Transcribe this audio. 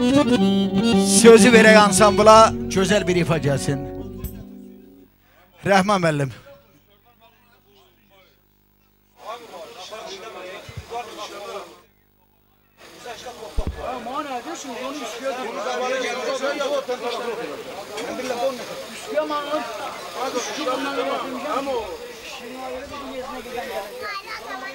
Sözü verək ansambla gözəl bir ifa gəlsin. Rəhman müəllim. Thank